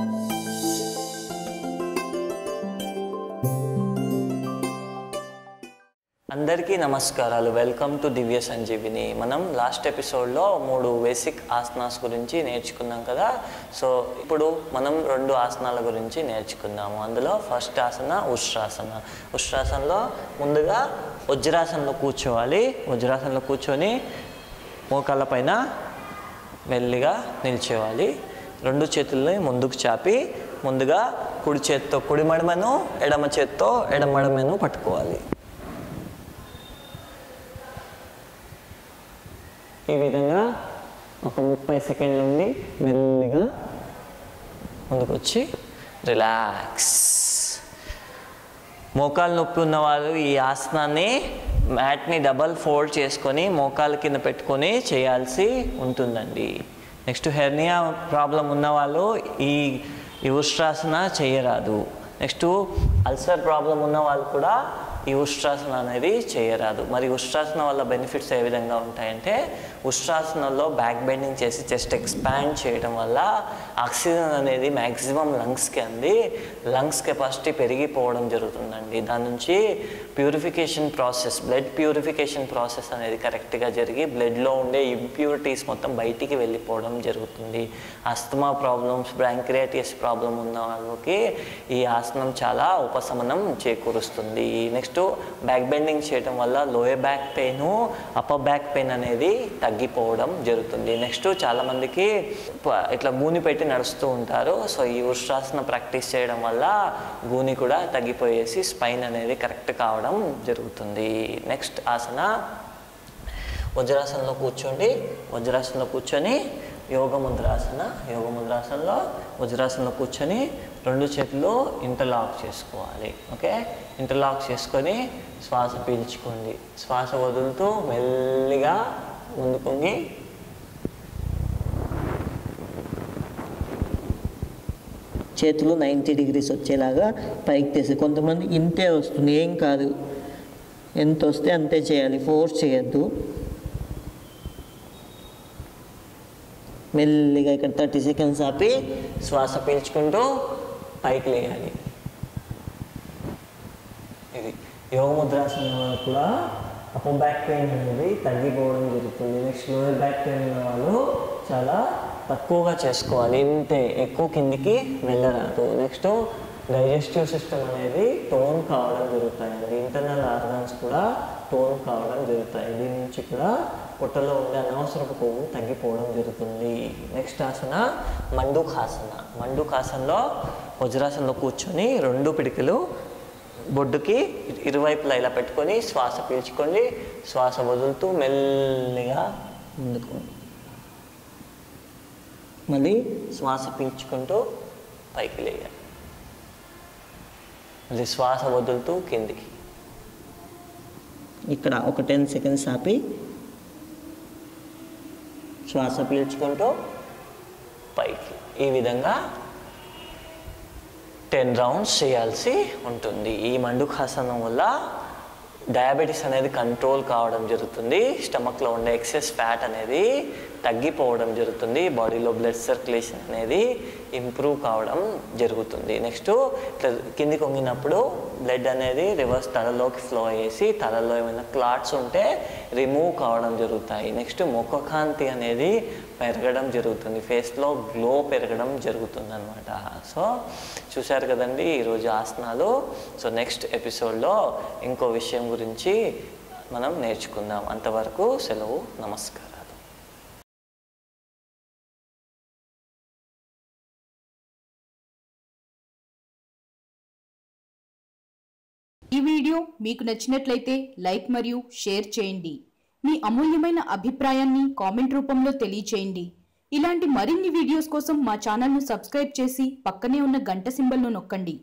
అందరికీ నమస్కారాలు. Welcome to Divya Sanjeevini. మనం లాస్ట్ ఎపిసోడ్లో మూడు బేసిక్ ఆసనాస్ గురించి నేర్చుకున్నాం కదా. సో ఇప్పుడు మనం రెండు ఆసనాల గురించి నేర్చుకుందాము. అందులో ఫస్ట్ ఆసన ఉష్ట్రాసన ఉష్ట్రాసనలో ముందుగా వజ్రాసనలో కూర్చోవాలి. వజ్రాసనంలో కూర్చొని మోకాళ్ళ పైన మెల్లిగా నిల్చోవాలి. రెండు చేతుల్ని ముందుకు చాపి ముందుగా కుడి చేత్తో కుడి మడమను ఎడమ చేత్తో ఎడమ మడమను పట్టుకోవాలి. ఈ విధంగా ఒక ముప్పై సెకండ్ల నుండి మెల్లిగా ముందుకు వచ్చి రిలాక్స్. మోకాలు నొప్పి ఉన్న వాళ్ళు ఈ ఆసనాన్ని మ్యాట్ని డబల్ ఫోల్డ్ చేసుకొని మోకాలు కింద పెట్టుకొని చేయాల్సి ఉంటుందండి. నెక్స్ట్ హెర్నియా ప్రాబ్లం ఉన్న వాళ్ళు ఈ ఈ ఉష్ట్రాసన చేయరాదు. నెక్స్ట్ అల్సర్ ప్రాబ్లం ఉన్న వాళ్ళు కూడా ఈ ఉష్ట్రాసన అనేది చేయరాదు. మరి ఉష్ట్రాసన వల్ల బెనిఫిట్స్ ఏ విధంగా ఉంటాయంటే ఉష్ట్రాసనంలో బ్యాక్ బెండింగ్ చేసి చెస్ట్ ఎక్స్పాండ్ చేయడం వల్ల ఆక్సిజన్ అనేది మ్యాక్సిమం లంగ్స్కి అంది. లంగ్స్ కెపాసిటీ పెరిగిపోవడం జరుగుతుందండి. దాని నుంచి purification process blood purification process అనేది కరెక్ట్గా జరిగి బ్లడ్లో ఉండే ఇంప్యూరిటీస్ మొత్తం బయటికి వెళ్ళిపోవడం జరుగుతుంది. అస్తమా ప్రాబ్లమ్స్ బ్రాంక్రియాటిస్ ప్రాబ్లం ఉన్న వాళ్ళకి ఈ ఆసనం చాలా ఉపశమనం చేకూరుస్తుంది. నెక్స్ట్ నెక్స్ట్ బ్యాక్ బెండింగ్ చేయడం వల్ల lower back pain upper back pain అనేది తగ్గిపోవడం జరుగుతుంది. నెక్స్ట్ చాలామందికి ఇట్లా గూని పెట్టి నడుస్తూ ఉంటారు. సో ఈ ఉష్ట్రాసన ప్రాక్టీస్ చేయడం వల్ల గూని కూడా తగ్గిపోయేసి స్పైన్ అనేది కరెక్ట్ కావడం జరుగుతుంది. నెక్స్ట్ ఆసన. వజ్రాసనంలో కూర్చోండి. వజ్రాసనంలో కూర్చొని యోగ ముద్రాసన. యోగ ముద్రాసనలో వజ్రాసనలో కూర్చొని రెండు చేతులు ఇంటర్లాక్ చేసుకోవాలి. ఓకే ఇంటర్లాక్ చేసుకొని శ్వాస పీల్చుకోండి. శ్వాస వదులుతూ మెల్లిగా ముందుకుంగి. చేతులు నైంటీ డిగ్రీస్ వచ్చేలాగా పైకి తీసి కొంతమంది ఇంతే వస్తుంది. ఏం కాదు. ఎంత వస్తే అంతే చేయాలి. ఫోర్స్ చేయొద్దు. మెల్లిగా ఇక్కడ థర్టీ సెకండ్స్ ఆపి శ్వాస పీల్చుకుంటూ పైకి లేయాలి. ఇది యోగ ముద్రాసనం కూడా అప్పర్ బ్యాక్ పెయిన్ అనేది తగ్గిపోవడం జరుగుతుంది. నెక్స్ట్ లోయర్ బ్యాక్ పెయిన్ ఉన్న వాళ్ళు చాలా తక్కువగా చేసుకోవాలి. ఇంతే ఎక్కువ కిందికి వెళ్ళరాదు. నెక్స్ట్ డైజెస్టివ్ సిస్టమ్ అనేది టోన్ కావడం జరుగుతాయండి. ఇంటర్నల్ ఆర్గాన్స్ కూడా టోన్ కావడం జరుగుతాయి దీని నుంచి కూడా పొట్టలో ఉండే అనవసరపు కొవ్వు తగ్గిపోవడం జరుగుతుంది. నెక్స్ట్ ఆసన మండుకాసన మండుకాసనలో వజ్రాసనలో కూర్చొని రెండు పిడికలు బొడ్డుకి ఇరువైపులా ఇలా పెట్టుకొని శ్వాస పీల్చుకొని శ్వాస వదులుతూ మెల్లిగా ముందుకు మళ్ళీ శ్వాస పీల్చుకుంటూ పైకి లేయాలి. మళ్ళీ శ్వాస వదులుతూ కిందికి. ఇక్కడ ఒక టెన్ సెకండ్స్ ఆపి శ్వాస పీల్చుకుంటూ పైకి. ఈ విధంగా టెన్ రౌండ్స్ చేయాల్సి ఉంటుంది. ఈ మండుకాసనం వల్ల డయాబెటీస్ అనేది కంట్రోల్ కావడం జరుగుతుంది. స్టమక్లో ఉండే ఎక్సెస్ ఫ్యాట్ అనేది తగ్గిపోవడం జరుగుతుంది. బాడీలో బ్లడ్ సర్క్యులేషన్ అనేది ఇంప్రూవ్ కావడం జరుగుతుంది. నెక్స్ట్ ఇట్లా కిందికి వంగినప్పుడు బ్లడ్ అనేది రివర్స్ తలలోకి ఫ్లో అయ్యేసి తలలో ఏమైనా క్లాట్స్ ఉంటే రిమూవ్ కావడం జరుగుతాయి. నెక్స్ట్ ముఖకాంతి అనేది పెరగడం జరుగుతుంది. ఫేస్లో గ్లో పెరగడం జరుగుతుంది అనమాట సో చూశారు కదండి ఈరోజు ఆసనాలు. సో నెక్స్ట్ ఎపిసోడ్లో ఇంకో విషయం గురించి మనం నేర్చుకుందాం. అంతవరకు సెలవు. నమస్కారం. వీడియో మీకు నచ్చినట్లయితే లైక్ మరియు షేర్ చేయండి. మీ అమూల్యమైన అభిప్రాయాన్ని కామెంట్ రూపంలో తెలియచేయండి. ఇలాంటి మరిన్ని వీడియోస్ కోసం మా ఛానల్ను సబ్స్క్రైబ్ చేసి పక్కనే ఉన్న గంట సింబల్ను నొక్కండి.